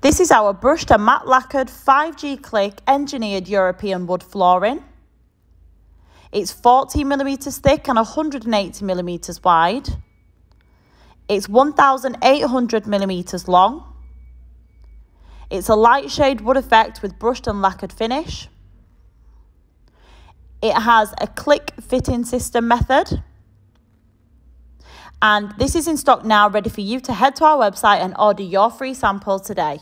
This is our brushed and matte lacquered 5G click engineered European wood flooring. It's 14mm thick and 180mm wide. It's 1800mm long. It's a light shade wood effect with brushed and lacquered finish. It has a click fitting system method. And this is in stock now, ready for you to head to our website and order your free sample today.